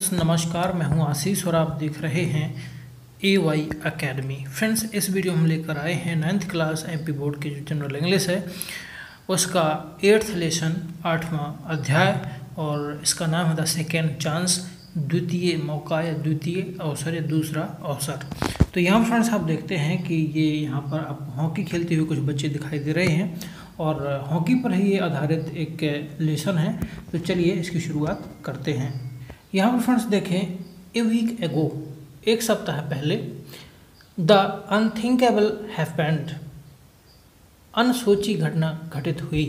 नमस्कार, मैं हूँ आशीष और आप देख रहे हैं ए वाई अकेडमी फ्रेंड्स इस वीडियो में लेकर आए हैं नाइन्थ क्लास एमपी बोर्ड की जो जनरल इंग्लिश है, उसका एट्थ लेसन आठवां अध्याय और इसका नाम है द सेकेंड चांस द्वितीय मौका या द्वितीय अवसर या दूसरा अवसर। तो यहाँ फ्रेंड्स आप देखते हैं कि ये यहाँ पर आप हॉकी खेलते हुए कुछ बच्चे दिखाई दे रहे हैं और हॉकी पर ही ये आधारित एक लेसन है। तो चलिए इसकी शुरुआत करते हैं। यहाँ पर फ्रेंड्स देखें ए वीक एगो एक सप्ताह पहले द अनथिंकेबल हैपेंड अनसोची घटना घटित हुई,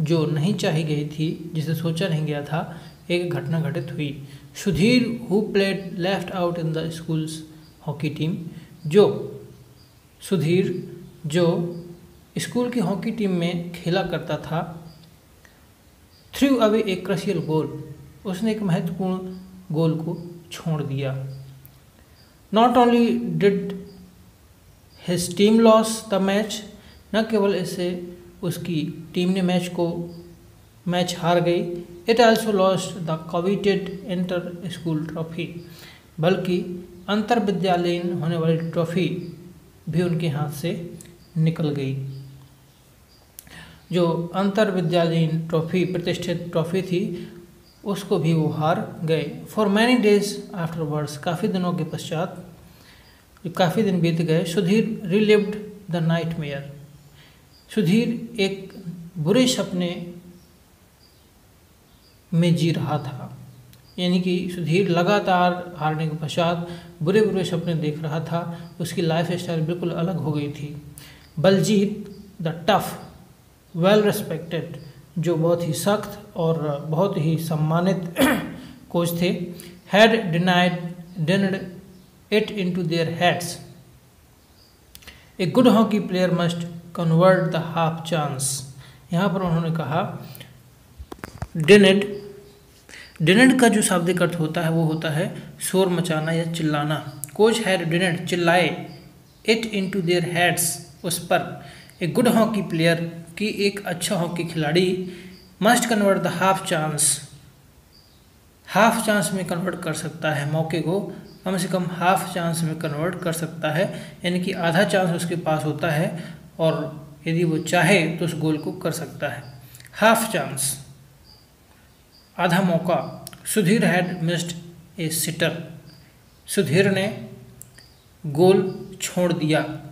जो नहीं चाही गई थी, जिसे सोचा नहीं गया था, एक घटना घटित हुई। Sudhir who played left out in the schools hockey team जो, सुधीर, जो स्कूल की हॉकी टीम में खेला करता था थ्रू अवे ए क्रशियल गोल उसने एक महत्वपूर्ण गोल को छोड़ दिया। Not only did his team lost the match न केवल इससे उसकी टीम ने मैच को मैच हार गई it also lost the coveted inter school trophy बल्कि अंतर विद्यालयीन होने वाली ट्रॉफी भी उनके हाथ से निकल गई। जो अंतर विद्यालयीन ट्रॉफी प्रतिष्ठित ट्रॉफी थी उसको भी वो हार गए। For many days afterwards काफ़ी दिनों के पश्चात, काफ़ी दिन बीत गए, Sudhir relived the nightmare Sudhir एक बुरे सपने में जी रहा था। यानी कि सुधीर लगातार हारने के पश्चात बुरे बुरे सपने देख रहा था। उसकी लाइफ स्टाइल बिल्कुल अलग हो गई थी। Baljit the tough well respected जो बहुत ही सख्त और बहुत ही सम्मानित कोच थे had denied dinned it into their heads a good hockey player must convert the half chance यहाँ पर उन्होंने कहा डिनड डिनड का जो शाब्दिक अर्थ होता है, वो होता है शोर मचाना या चिल्लाना। कोच हैड डिनड चिल्लाए it into their heads उस पर। ए गुड हॉकी प्लेयर कि एक अच्छा हॉकी खिलाड़ी must convert the half chance half chance में कन्वर्ट कर सकता है। मौके को कम से कम हाफ़ चांस में कन्वर्ट कर सकता है। यानी कि आधा चांस उसके पास होता है और यदि वो चाहे तो उस गोल को कर सकता है। हाफ़ चांस आधा मौका। Sudhir had missed a sitter Sudhir ने गोल छोड़ दिया।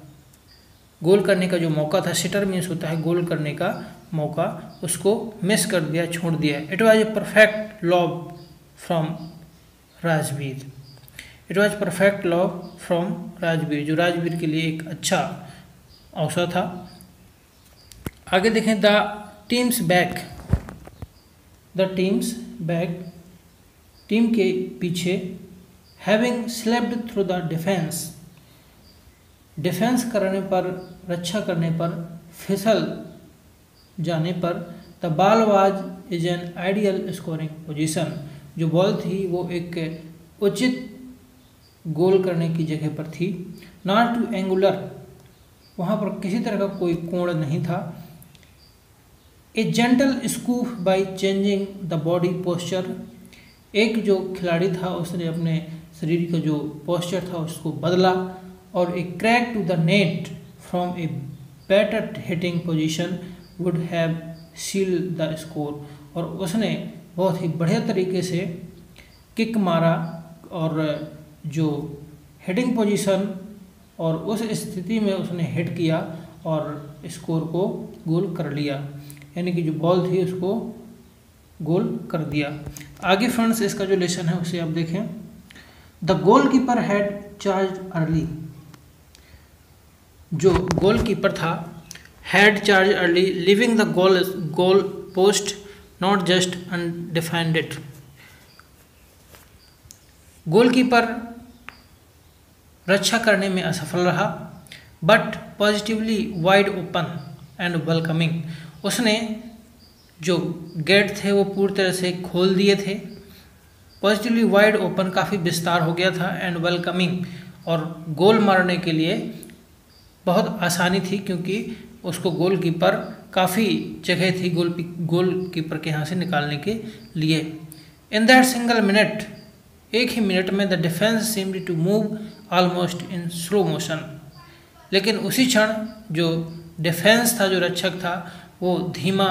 गोल करने का जो मौका था सिटर मीन्स होता है गोल करने का मौका, उसको मिस कर दिया, छोड़ दिया। It was a perfect lob from Rajveer it was perfect lob from Rajveer जो राजवीर के लिए एक अच्छा अवसर था। आगे देखें the team's back the team's back team के पीछे having slipped through the defence defence करने पर, रक्षा करने पर, फिसल जाने पर, the ball was is an ideal scoring position. जो बॉल थी, वो एक उचित गोल करने की जगह पर थी। Not too angular. वहाँ पर किसी तरह का कोई कोण नहीं था। A gentle scoop by changing the body posture. एक जो खिलाड़ी था, उसने अपने शरीर का जो पोस्चर था, उसको बदला। और a crack to the net from a better hitting position would have seal the score और उसने बहुत ही बढ़िया तरीके से किक मारा और जो हिटिंग पोजीशन और उस स्थिति में उसने हिट किया और स्कोर को गोल कर लिया। यानी कि जो बॉल थी उसको गोल कर दिया। आगे फ्रेंड्स इसका जो लेसन है, उसे आप देखें। The goal keeper had charge early जो गोलकीपर था had charge early leaving the goal goal post not just undefended goalkeeper रक्षा करने में असफल रहा but positively wide open and welcoming उसने जो गेट थे वो पूरी तरह से खोल दिए थे। पॉजिटिवली वाइड ओपन काफ़ी विस्तार हो गया था एंड वेलकमिंग और गोल मारने के लिए बहुत आसानी थी क्योंकि उसको गोल कीपर काफ़ी जगह थी गोल गोल कीपर के यहाँ से निकालने के लिए। इन दैट सिंगल मिनट एक ही मिनट में the defence seemed to move almost in slow motion लेकिन उसी क्षण जो डिफेंस था, जो रक्षक था, वो धीमा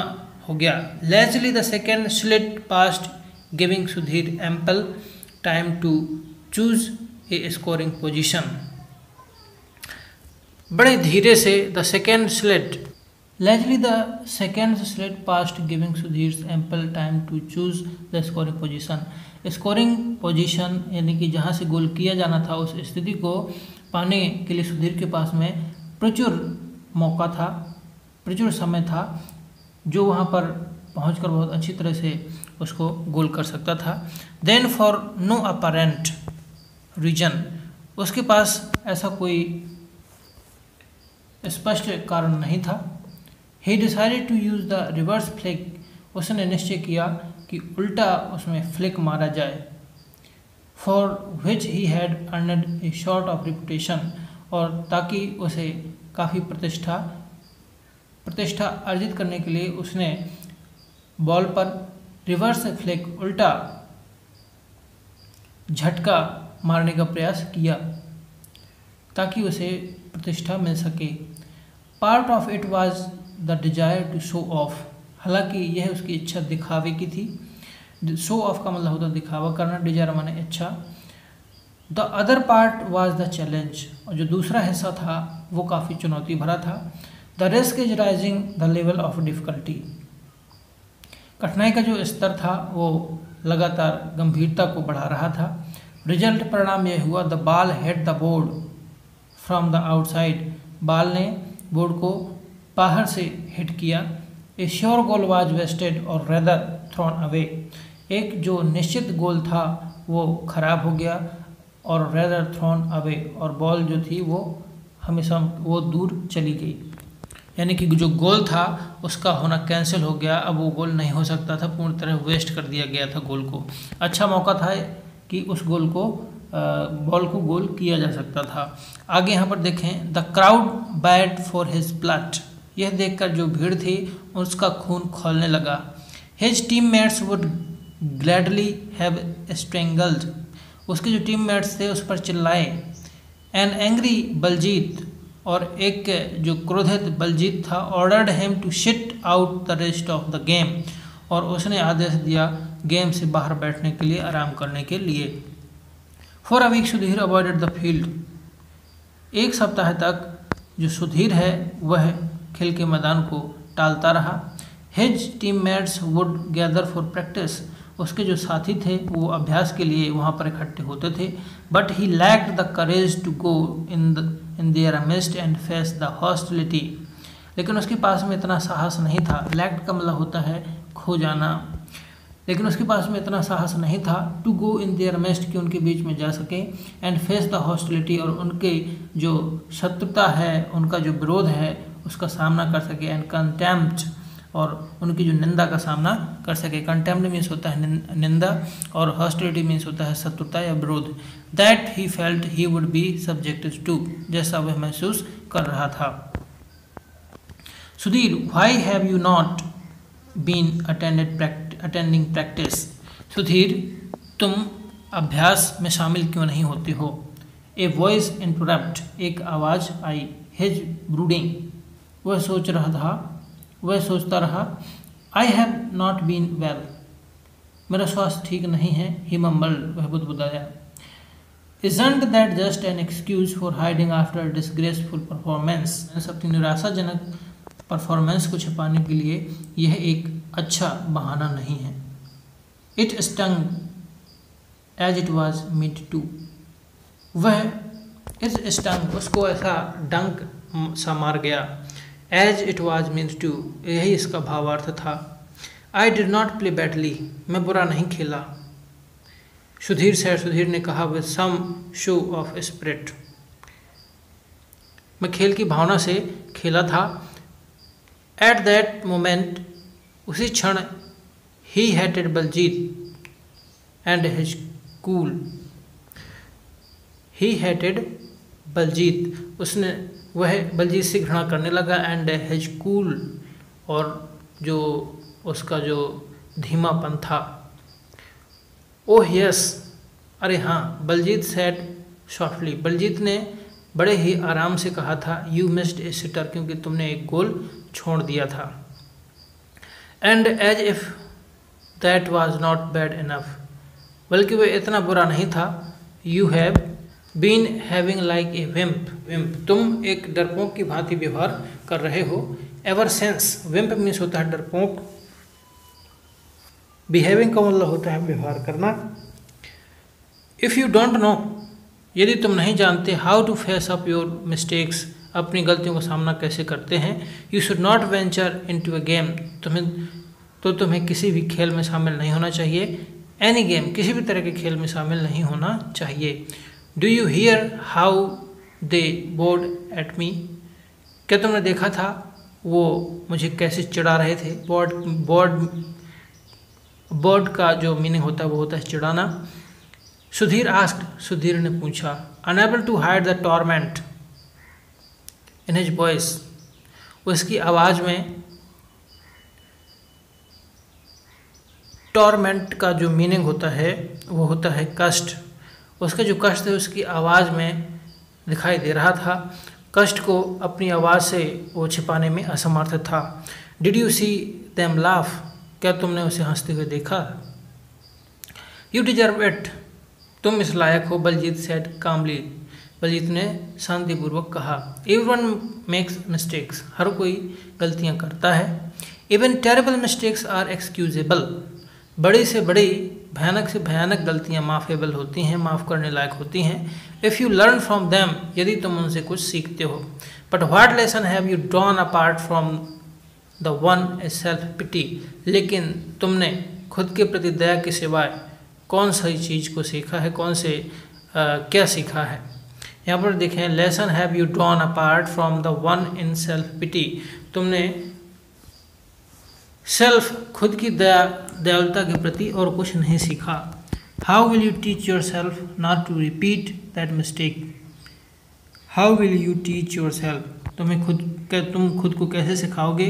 हो गया। Lazily the second slid past giving Sudhir ample time to choose a scoring position बड़े धीरे से the second slid lazily the second slid past giving Sudhir ample time to choose the scoring position scoring position यानी कि जहाँ से goal किया जाना था, उस स्थिति को पाने के लिए सुधीर के पास में प्रचुर मौका था, प्रचुर समय था, जो वहाँ पर पहुँच कर बहुत अच्छी तरह से उसको गोल कर सकता था। Then for no apparent reason उसके पास ऐसा कोई स्पष्ट कारण नहीं था। He decided to use the reverse flick उसने निश्चय किया कि उल्टा उसमें फ्लिक मारा जाए। For which he had earned a sort of reputation और ताकि उसे काफ़ी प्रतिष्ठा प्रतिष्ठा अर्जित करने के लिए उसने बॉल पर रिवर्स फ्लिक उल्टा झटका मारने का प्रयास किया, ताकि उसे प्रतिष्ठा मिल सके। Part of it was the desire to show off. हालाँकि यह उसकी इच्छा दिखावे की थी। शो ऑफ़ का मतलब होता दिखावा करना, डिज़ायर माने इच्छा। The other part was the challenge, और जो दूसरा हिस्सा था, वो काफ़ी चुनौती भरा था। The risk is raising the level of difficulty. कठिनाई का जो स्तर था, वो लगातार गंभीरता को बढ़ा रहा था। रिज़ल्ट परिणाम यह हुआ, the ball hit the board from the outside ball ने बोर्ड को बाहर से हिट किया। A sure goal was wasted और रेदर थ्रोन अवे एक जो निश्चित गोल था, वो खराब हो गया और रेदर थ्रोन अवे और बॉल जो थी, वो हमेशा वो दूर चली गई। यानी कि जो गोल था, उसका होना कैंसिल हो गया। अब वो गोल नहीं हो सकता था पूर्ण तरह वेस्ट कर दिया गया था गोल को। अच्छा मौका था कि उस गोल को बॉल को गोल किया जा सकता था। आगे यहाँ पर देखें, the crowd bayed for his blood. यह देखकर जो भीड़ थी, उसका खून खोलने लगा। His team mates would gladly have strangled. उसके जो टीम मेट्स थे, उस पर चिल्लाए। An angry Baljit. और एक जो क्रोधित बलजीत था, ordered him to sit out the rest of the game. और उसने आदेश दिया गेम से बाहर बैठने के लिए, आराम करने के लिए। For a week Sudhir avoided the field एक सप्ताह तक जो सुधीर है, वह खेल के मैदान को टालता रहा। His team mates would gather for practice उसके जो साथी थे, वो अभ्यास के लिए वहाँ पर इकट्ठे होते थे। But he lacked the courage to go in the in there amidst and face the hostility लेकिन उसके पास में इतना साहस नहीं था। लैक्ड का मतलब होता है खो जाना। लेकिन उसके पास में इतना साहस नहीं था टू गो इन देयर मेस्ट कि उनके बीच में जा सके एंड फेस द हॉस्टिलिटी और उनके जो शत्रुता है, उनका जो विरोध है, उसका सामना कर सके एंड कंटेम्प्ट और उनकी जो निंदा का सामना कर सके। कंटेम्प्ट मीन्स होता है निंदा और हॉस्टिलिटी मीन्स होता है शत्रुता या विरोध। That he felt he would be subject to जैसा वह महसूस कर रहा था। Sudhir why have you not been attended attending practice Sudhir तुम अभ्यास में शामिल क्यों नहीं होते हो? ए वॉइस इंटरप्ट एक आवाज़ आई हिज ब्रूडिंग वह सोच रहा था, वह सोचता रहा I have not been well मेरा स्वास्थ्य ठीक नहीं है ही मम्बल वह बुदबुदाया. Isn't that just an excuse for hiding after disgraceful performance अपनी निराशाजनक परफॉर्मेंस को छिपाने के लिए यह एक अच्छा बहाना नहीं है। It stung as it was meant to वह इस स्टंग उसको ऐसा डंक सा मार गया। As it was meant to यही इसका भावार्थ था। I did not play badly मैं बुरा नहीं खेला। सुधीर, सैर सुधीर ने कहा with some show of spirit मैं खेल की भावना से खेला था। एट दैट मोमेंट उसी क्षण he hated Baljit and his cool he hated Baljit उसने, वह बलजीत से घृणा करने लगा एंड हैज़ कूल और जो उसका जो धीमापन था। ओह यस अरे हाँ बलजीत सेट सॉफ्टली बलजीत ने बड़े ही आराम से कहा था यू मिस्ड ए सिटर क्योंकि तुमने एक गोल छोड़ दिया था। And as if that was not bad enough बल्कि वह इतना बुरा नहीं था। You have been having like a wimp wimp तुम एक डरपोक की भांति व्यवहार कर रहे हो। एवर सेंस विम्प मीन्स होता है डरपोक। बिहेविंग का मतलब होता है व्यवहार करना। इफ़ यू डोंट नो यदि तुम नहीं जानते how to face up your mistakes अपनी गलतियों का सामना कैसे करते हैं? You should not venture into a game तुम्हें तो तुम्हें किसी भी खेल में शामिल नहीं होना चाहिए। एनी गेम किसी भी तरह के खेल में शामिल नहीं होना चाहिए। Do you hear how they booed at me क्या तुमने देखा था वो मुझे कैसे चिढ़ा रहे थे? बोर्ड बोर्ड बोर्ड का जो मीनिंग होता है, वो होता है चिढ़ाना। सुधीर आस्क सुधीर ने पूछा unable to hide the torment in his voice उसकी आवाज़ में टॉर्मेंट का जो मीनिंग होता है, वो होता है कष्ट। उसका जो कष्ट है, उसकी आवाज़ में दिखाई दे रहा था। कष्ट को अपनी आवाज़ से वो छिपाने में असमर्थ था। Did you see them laugh क्या तुमने उसे हँसते हुए देखा? यू डिजर्व इट तुम इस लायक हो, बलजीत सेट कामली। बलजीत ने शांतिपूर्वक कहा एवरी वन मेक्स मिस्टेक्स हर कोई गलतियाँ करता है। Even terrible mistakes are excusable बड़ी से बड़ी भयानक से भयानक गलतियाँ माफेबल होती हैं माफ़ करने लायक होती हैं। If you learn from them यदि तुम उनसे कुछ सीखते हो। But what lesson have you drawn apart from the one a self pity लेकिन तुमने खुद के प्रति दया के सिवाय कौन सी चीज़ को सीखा है? कौन से आ, क्या सीखा है? यहाँ पर देखें lesson have you drawn apart from the one in self pity तुमने सेल्फ खुद की दया, दयालुता के प्रति और कुछ नहीं सीखा। How will you teach yourself not to repeat that mistake how will you teach yourself तुम्हें खुद तुम खुद को कैसे सिखाओगे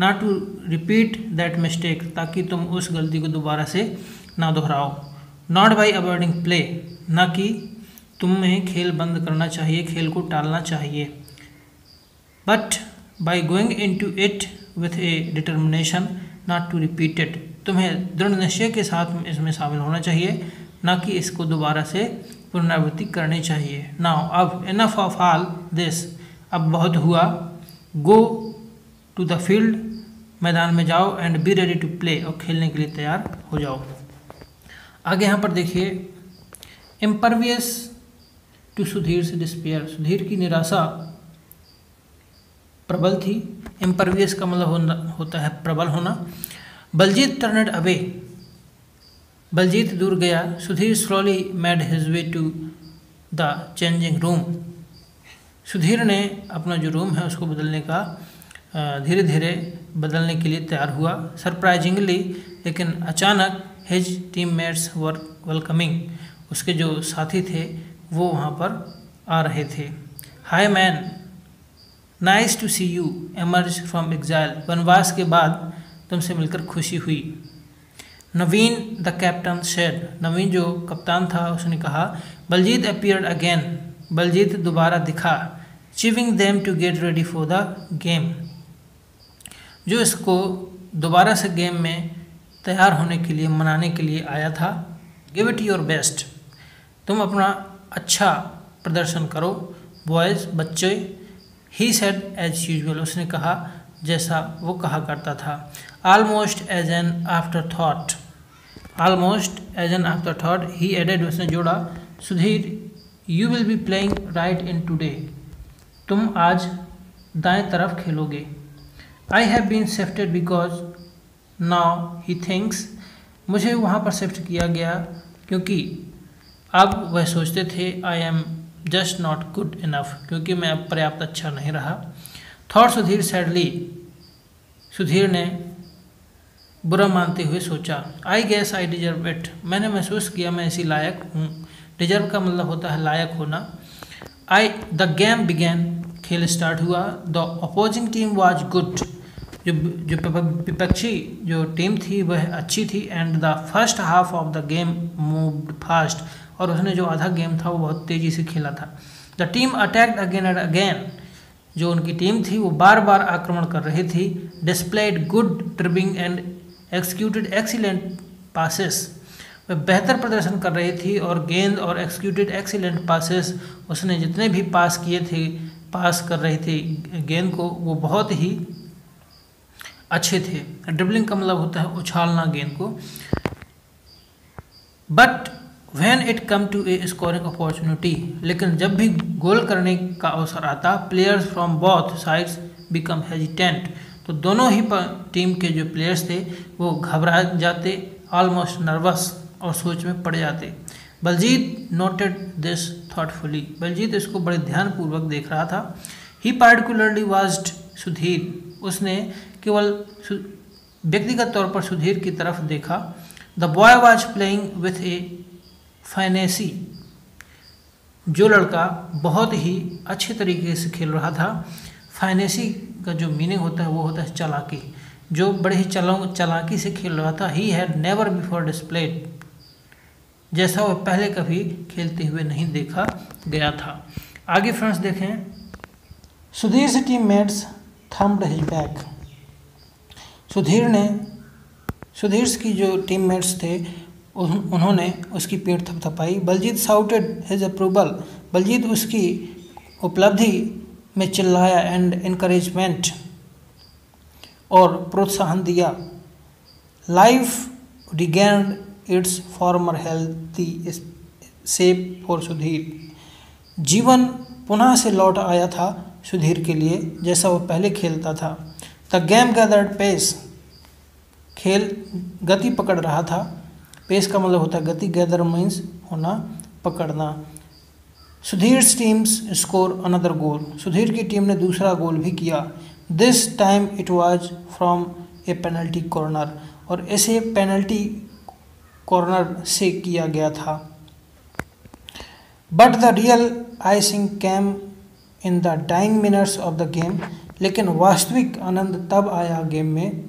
not to repeat that mistake ताकि तुम उस गलती को दोबारा से ना दोहराओ। नॉट बाई अवॉइडिंग प्ले न कि तुम्हें खेल बंद करना चाहिए, खेल को टालना चाहिए। But by going into it with a determination not to repeat it तुम्हें दृढ़ निश्चय के साथ इसमें शामिल होना चाहिए, न कि इसको दोबारा से पुनरावृत्ति करनी चाहिए। ना अब इनफ ऑफ़ ऑल दिस अब बहुत हुआ। गो टू द फ़ील्ड मैदान में जाओ and be ready to play और खेलने के लिए तैयार हो जाओ। आगे यहाँ पर देखिए इम्परवियस टू सुधीर से डिस्पेयर सुधीर की निराशा प्रबल थी। एम्परवियस का मतलब होना, होता है प्रबल होना। बलजीत टर्नड अवे बलजीत दूर गया। Sudhir slowly made his way to the changing room Sudhir ने अपना जो रूम है, उसको बदलने का धीरे धीरे बदलने के लिए तैयार हुआ। सरप्राइजिंगली लेकिन अचानक his team mates were welcoming उसके जो साथी थे वो वहाँ पर आ रहे थे। Hi man, nice to see you emerge from exile. वनवास के बाद तुमसे मिलकर खुशी हुई। Naveen, the captain said. Naveen जो कप्तान था, उसने कहा, बलजीत अपियर्ड अगेन बलजीत दोबारा दिखा chivvying them to get ready for the game जो इसको दोबारा से गेम में तैयार होने के लिए, मनाने के लिए आया था गिव इट योर बेस्ट तुम अपना अच्छा प्रदर्शन करो। बॉयज़ बच्चे ही सेड एज यूजल उसने कहा जैसा वो कहा करता था। Almost as an afterthought almost as an afterthought he added उसने जोड़ा, Sudhir you will be playing right in today तुम आज दाएँ तरफ़ खेलोगे। I have been shifted because now he thinks मुझे वहाँ पर शिफ्ट किया गया, क्योंकि अब वह सोचते थे I am just not good enough क्योंकि मैं अब पर्याप्त अच्छा नहीं रहा। थॉट सुधीर सैडली, सुधीर ने बुरा मानते हुए सोचा I guess I deserve it मैंने महसूस किया, मैं इसी लायक हूँ। डिजर्व का मतलब होता है लायक होना। आई द गेम बिगेन खेल स्टार्ट हुआ। The opposing team was good जो जो विपक्षी जो टीम थी, वह अच्छी थी। And the first half of the game moved fast और उसने जो आधा गेम था वो बहुत तेज़ी से खेला था। The team attacked again and again जो उनकी टीम थी, वो बार बार आक्रमण कर रही थी displayed good dribbling and executed excellent passes वह बेहतर प्रदर्शन कर रही थी और गेंद और एक्सिक्यूटेड एक्सीलेंट पासिस उसने जितने भी पास किए थे पास कर रही थी गेंद को वो बहुत ही अच्छे थे। ड्रिबलिंग का मतलब होता है उछालना गेंद को। But when it come to a scoring opportunity लेकिन जब भी गोल करने का अवसर आता players from both sides become hesitant तो दोनों ही टीम के जो प्लेयर्स थे, वो घबरा जाते ऑलमोस्ट नर्वस और सोच में पड़ जाते. Baljit noted this thoughtfully Baljit इसको बड़े ध्यानपूर्वक देख रहा था. ही पार्टिकुलरली वाज्ड सुधीर उसने केवल व्यक्तिगत तौर पर सुधीर की तरफ़ देखा. The boy was playing with a finesse जो लड़का बहुत ही अच्छे तरीके से खेल रहा था फाइनेसी का जो मीनिंग होता है, वो होता है चलाकी। जो बड़े ही चला चलाकी से खेल रहा था he had never before displayed जैसा वह पहले कभी खेलते हुए नहीं देखा गया था। आगे फ्रेंड्स देखें। सुधीर से teammates thumped his back. Sudhir ने, सुधीर की जो टीम मेट्स थे उन्होंने उसकी पीठ थपथपाई। Baljit shouted his approval Baljit उसकी उपलब्धि में चिल्लाया एंड इनक्रेजमेंट और प्रोत्साहन दिया। Life regained its former healthy shape for Sudhir जीवन पुनः से लौट आया था सुधीर के लिए, जैसा वो पहले खेलता था। द गेम गैदर्ड पेस खेल गति पकड़ रहा था। पेस का मतलब होता है गति गैदर मीन्स होना, पकड़ना। Sudhir teams score another goal Sudhir की टीम ने दूसरा गोल भी किया। This time it was from a penalty corner और ऐसे पेनल्टी कॉर्नर से किया गया था। But the real icing came in the dying minutes of the game लेकिन वास्तविक आनंद तब आया गेम में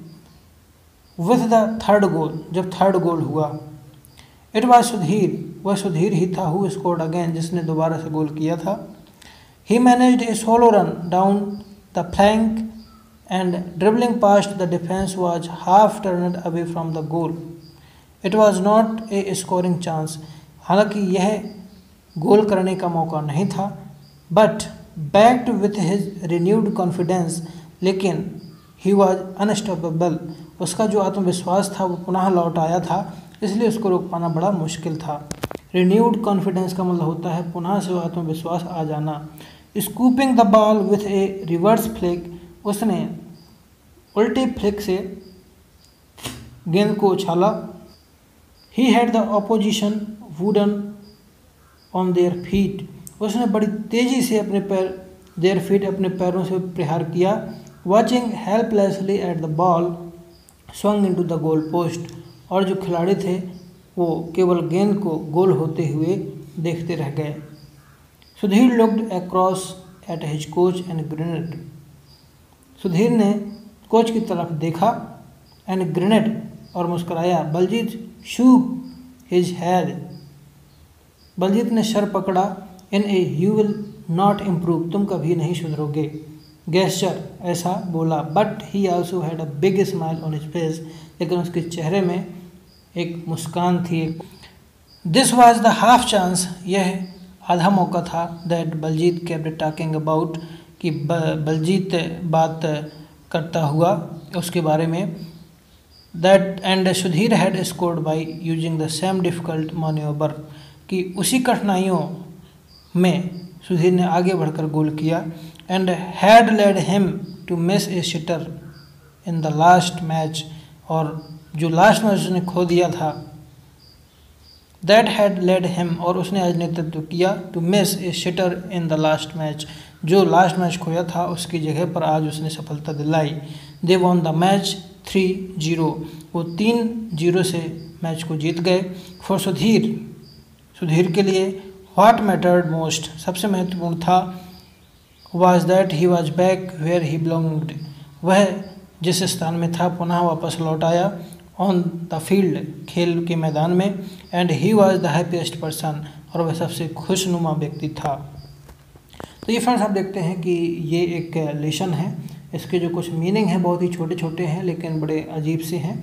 विथ द थर्ड गोल जब थर्ड गोल हुआ। इट वॉज़ सुधीर वह सुधीर ही था हु स्कोर्ड अगेन जिसने दोबारा से गोल किया था। He manage a solo run down the flank and dribbling past the defence was half turned away from the goal it was not a scoring chance हालाँकि यह goal करने का मौका नहीं था but backed with his renewed confidence लेकिन he was unstoppable उसका जो आत्मविश्वास था, वो पुनः लौट आया था। इसलिए उसको रोक पाना बड़ा मुश्किल था। रिन्यूड कॉन्फिडेंस का मतलब होता है पुनः से आत्मविश्वास आ जाना। Scooping the ball with a reverse flick उसने उल्टी फ्लिक से गेंद को उछाला। He had the opposition wooden on their feet उसने बड़ी तेज़ी से अपने पैर देयर फीट अपने पैरों से प्रहार किया। Watching helplessly at the ball swung into the goal post और जो खिलाड़ी थे, वो केवल गेंद को गोल होते हुए देखते रह गए। Sudhir looked across at his coach and grinned Sudhir ने कोच की तरफ़ देखा एंड ग्रेनेड और मुस्कुराया, Baljit shook his head Baljit ने शर पकड़ा in a you will not improve तुम कभी नहीं सुधरोगे। गैस्चर ऐसा बोला but he also had a big smile on his face लेकिन उसके चेहरे में एक मुस्कान थी। This was the half chance यह आधा मौका था that Baljit kept talking about कि बलजीत बात करता हुआ उसके बारे में। That and Sudhir had scored by using the same difficult manoeuvre कि उसी कठिनाइयों में सुधीर ने आगे बढ़कर गोल किया and had led him to miss a sitter in the last match और जो लास्ट मैच उसने खो दिया था दैट हैड लेड हिम और उसने आज नेतृत्व किया to miss a sitter in the last match जो लास्ट मैच खोया था, उसकी जगह पर आज उसने सफलता दिलाई। They won the match three zero वो तीन ज़ीरो से मैच को जीत गए। फॉर सुधीर सुधीर के लिए व्हाट मैटर्ड मोस्ट सबसे महत्वपूर्ण था was that he was back where he belonged वह जिस स्थान में था, पुनः वापस लौट आया। ऑन द फ़ील्ड खेल के मैदान में and he was the happiest person और वह सबसे खुशनुमा व्यक्ति था। तो ये फ्रेंड्स आप देखते हैं कि ये एक लेसन है। इसके जो कुछ मीनिंग है, बहुत ही छोटे छोटे हैं, लेकिन बड़े अजीब से हैं।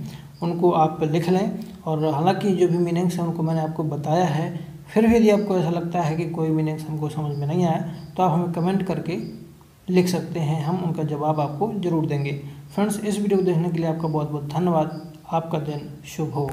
उनको आप लिख लें, और हालाँकि जो भी मीनिंग्स हैं, उनको मैंने आपको बताया है। फिर भी यदि आपको ऐसा लगता है कि कोई मीनिंग्स हमको समझ में नहीं आया तो आप हमें कमेंट करके लिख सकते हैं। हम उनका जवाब आपको ज़रूर देंगे। फ्रेंड्स इस वीडियो को देखने के लिए आपका बहुत बहुत धन्यवाद। आपका दिन शुभ हो।